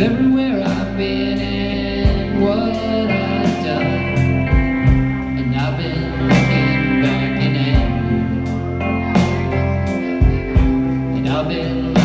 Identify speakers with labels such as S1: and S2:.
S1: everywhere I've been and what I've done. And I've been looking back in. And I've been